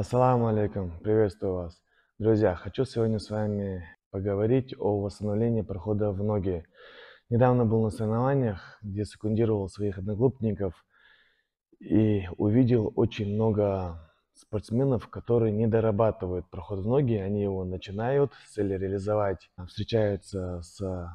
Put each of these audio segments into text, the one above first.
Ассаламу алейкум, приветствую вас. Друзья, хочу сегодня с вами поговорить о восстановлении прохода в ноги. Недавно был на соревнованиях, где секундировал своих одноклубников и увидел очень много спортсменов, которые не дорабатывают проход в ноги, они его начинают с целью реализовать, встречаются с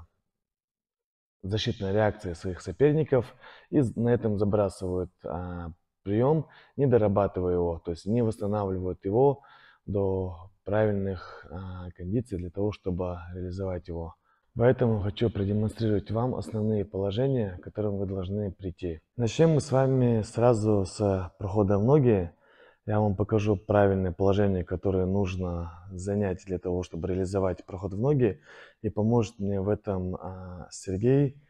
защитной реакцией своих соперников и на этом забрасывают а, прием, не дорабатывая его, то есть не восстанавливают его до правильных а, кондиций для того, чтобы реализовать его. Поэтому хочу продемонстрировать вам основные положения, к которым вы должны прийти. Начнем мы с вами сразу с прохода в ноги. Я вам покажу правильное положение, которое нужно занять для того, чтобы реализовать проход в ноги. И поможет мне в этом а, Сергей,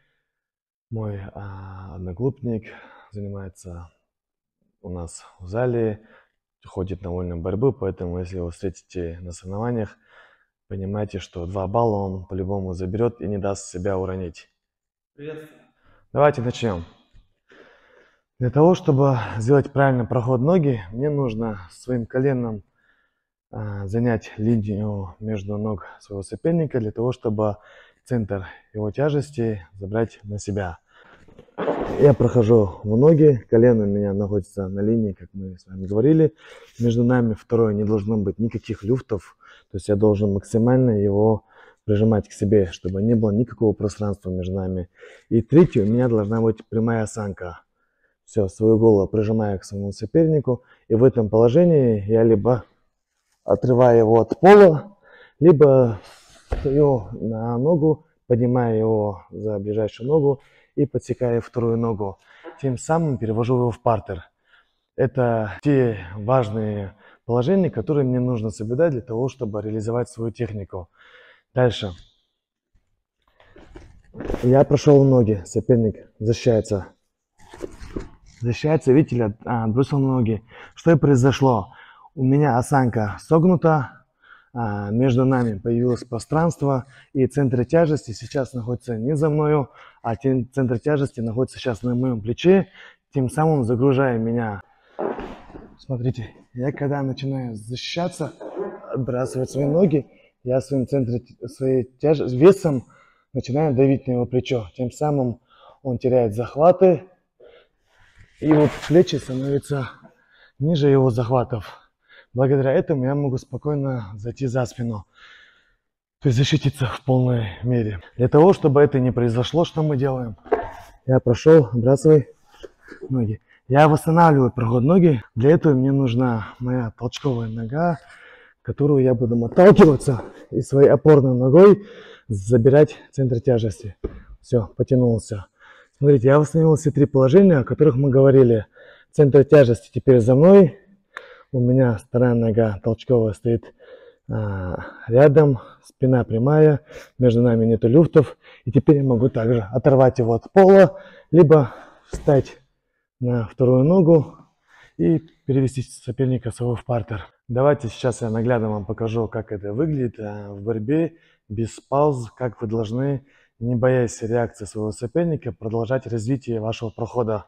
мой а, одноклубник, занимается у нас в зале, ходит на вольную борьбу, поэтому если вы встретите на соревнованиях, понимайте, что 2 балла он по-любому заберет и не даст себя уронить. Приветствую. Давайте начнем. Для того, чтобы сделать правильный проход ноги, мне нужно своим коленом а, занять линию между ног своего соперника, для того, чтобы центр его тяжести забрать на себя. Я прохожу в ноги, колено у меня находится на линии, как мы с вами говорили. Между нами второе, не должно быть никаких люфтов. То есть я должен максимально его прижимать к себе, чтобы не было никакого пространства между нами. И третье, у меня должна быть прямая осанка. Все, свою голову прижимаю к своему сопернику. И в этом положении я либо отрываю его от пола, либо стою на ногу, поднимаю его за ближайшую ногу и подсекаю вторую ногу. Тем самым перевожу его в партер. Это те важные положения, которые мне нужно соблюдать для того, чтобы реализовать свою технику. Дальше. Я прошел ноги, соперник защищается. Защищается, видите, отбросил ноги. Что и произошло? У меня осанка согнута, а, между нами появилось пространство, и центр тяжести сейчас находится не за мною, а центр тяжести находится сейчас на моем плече, тем самым загружая меня. Смотрите, я когда начинаю защищаться, отбрасывать свои ноги, я своим центром, своей тяж... весом начинаю давить на его плечо. Тем самым он теряет захваты, и вот плечи становятся ниже его захватов. Благодаря этому я могу спокойно зайти за спину, то есть защититься в полной мере. Для того, чтобы это не произошло, что мы делаем? Я прошел, бросай ноги. Я восстанавливаю проход ноги. Для этого мне нужна моя толчковая нога, которую я буду отталкиваться и своей опорной ногой забирать центр тяжести. Все, потянулся. Смотрите, я восстановил все три положения, о которых мы говорили. Центр тяжести теперь за мной, у меня вторая нога толчковая стоит а, рядом, спина прямая, между нами нету люфтов. И теперь я могу также оторвать его от пола, либо встать на вторую ногу и перевести соперника своего в партер. Давайте сейчас я наглядно вам покажу, как это выглядит а, в борьбе без пауз, как вы должны, не боясь реакции своего соперника, продолжать развитие вашего прохода.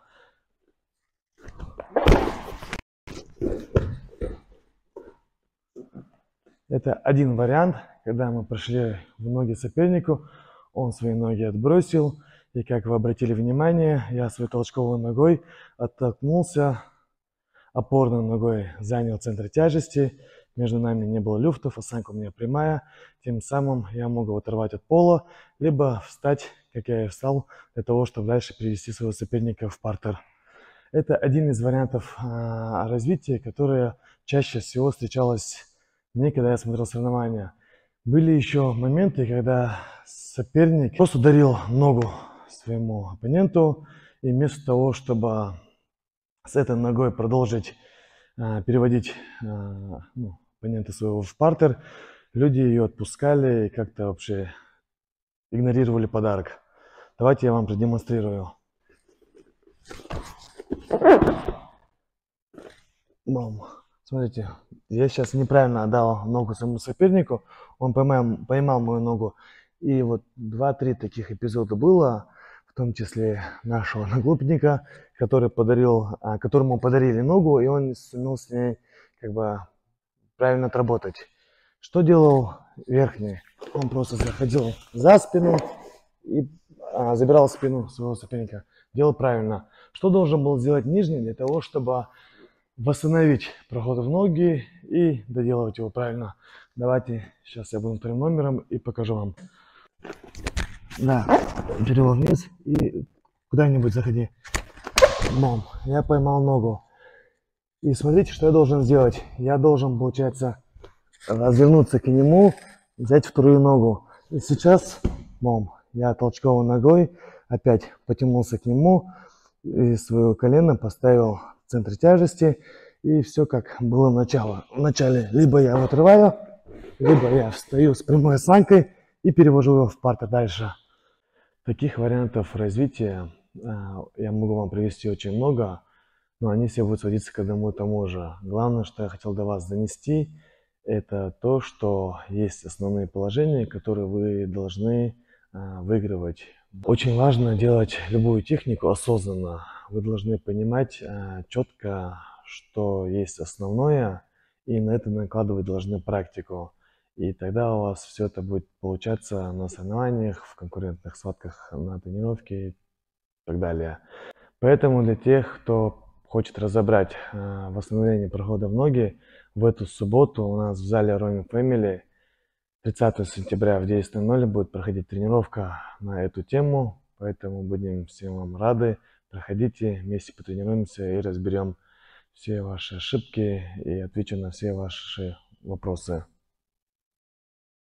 Это один вариант, когда мы прошли в ноги сопернику, он свои ноги отбросил, и как вы обратили внимание, я своей толчковой ногой оттолкнулся, опорной ногой занял центр тяжести, между нами не было люфтов, осанка у меня прямая, тем самым я могу оторвать от пола, либо встать, как я и встал, для того, чтобы дальше перевести своего соперника в партер. Это один из вариантов а, развития, которое чаще всего встречалось мне, когда я смотрел соревнования. Были еще моменты, когда соперник просто ударил ногу своему оппоненту, и вместо того, чтобы с этой ногой продолжить э, переводить э, ну, оппонента своего в партер, люди ее отпускали и как-то вообще игнорировали подарок. Давайте я вам продемонстрирую. Мама. Смотрите, я сейчас неправильно отдал ногу своему сопернику, он поймал, поймал мою ногу. И вот два-три таких эпизода было, в том числе нашего наглупника, который подарил, а, которому подарили ногу, и он сумел с ней как бы правильно отработать. Что делал верхний? Он просто заходил за спину и а, забирал спину своего соперника. Делал правильно. Что должен был сделать нижний для того, чтобы восстановить проход в ноги и доделывать его правильно? Давайте сейчас я буду вторым номером и покажу вам. Да, перевел вниз и куда-нибудь заходи. Мам, я поймал ногу. И смотрите, что я должен сделать. Я должен, получается, развернуться к нему, взять вторую ногу. И сейчас, мам, я толчковой ногой опять потянулся к нему и свое колено поставил в центр тяжести. И все как было начало. Вначале либо я отрываю, либо я встаю с прямой осанкой и перевожу его в партер дальше. Таких вариантов развития а, я могу вам привести очень много, но они все будут сводиться к одному и тому же. Главное, что я хотел до вас донести, это то, что есть основные положения, которые вы должны а, выигрывать. Очень важно делать любую технику осознанно. Вы должны понимать а, четко, что есть основное, и на это накладывать должны практику. И тогда у вас все это будет получаться на соревнованиях, в конкурентных схватках, на тренировке и так далее. Поэтому для тех, кто хочет разобрать э, восстановление прохода в ноги, в эту субботу у нас в зале Roaming Family 30 сентября в 10.00 будет проходить тренировка на эту тему, поэтому будем всем вам рады. Проходите, вместе потренируемся и разберем все ваши ошибки и отвечу на все ваши вопросы.